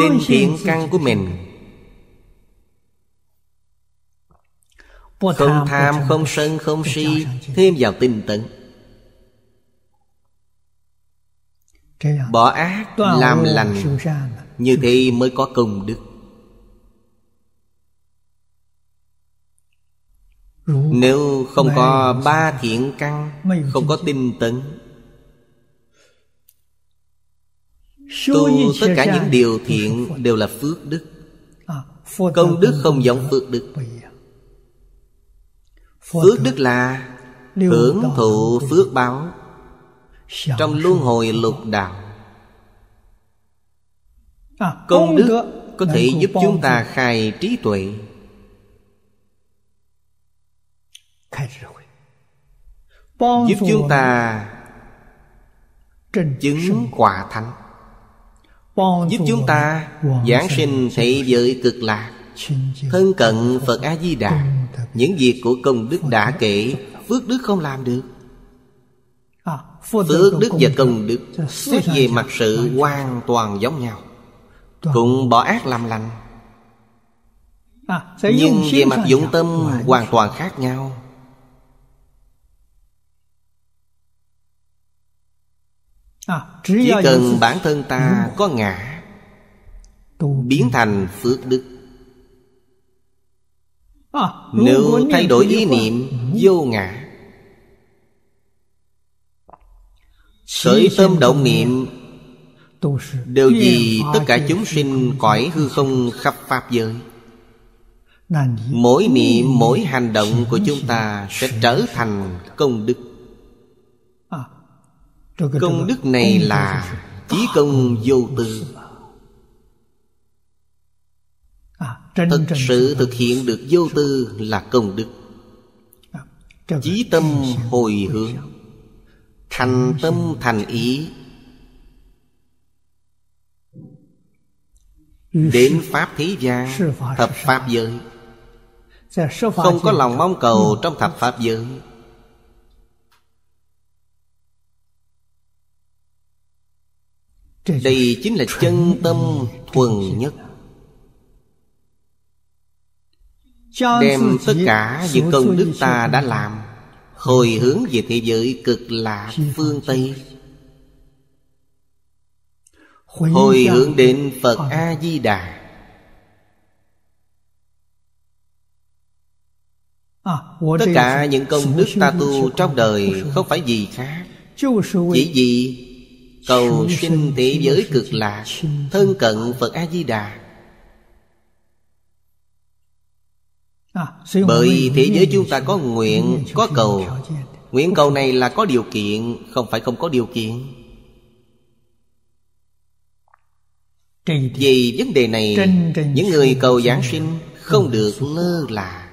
tin thiện căn của mình. Không tham, không sân, không si Thêm vào tinh tấn Bỏ ác, làm lành Như thế mới có công đức. Nếu không có ba thiện căn Không có tinh tấn Tu tất cả những điều thiện đều là phước đức. Công đức không giống phước đức. Phước đức là Hưởng thụ phước báo. Trong luân hồi lục đạo. Công đức có thể giúp chúng ta khai trí tuệ. Giúp chúng ta Chứng quả thánh Giúp chúng ta Giảng sinh thế giới cực lạc. Thân cận Phật A-di-đà. Những việc của công đức đã kể Phước đức không làm được. Phước đức và công đức Xét về mặt sự hoàn toàn giống nhau. Cũng bỏ ác làm lành. Nhưng về mặt dụng tâm hoàn toàn khác nhau Chỉ cần bản thân ta có ngã Biến thành phước đức. Nếu thay đổi ý niệm vô ngã. Khởi tâm động niệm Đều vì tất cả chúng sinh cõi hư không khắp Pháp giới? Mỗi niệm, mỗi hành động của chúng ta Sẽ trở thành công đức Công đức này là Chí công vô tư. Thật sự thực hiện được vô tư là công đức. Chí tâm hồi hướng. Thành tâm thành ý. Đến Pháp thế gian Thập Pháp giới. Không có lòng mong cầu trong thập Pháp giới Đây chính là chân tâm thuần nhất. Đem tất cả những công đức ta đã làm Hồi hướng về thế giới cực lạc phương Tây. Hồi hướng đến Phật A-di-đà. Tất cả những công đức ta tu trong đời Không phải gì khác Chỉ vì Cầu sinh thế giới cực lạc Thân cận Phật A-di-đà. Bởi thế giới chúng ta có nguyện, có cầu. Nguyện cầu này là có điều kiện Không phải không có điều kiện. Vì vấn đề này Những người cầu giảng sinh Không được lơ là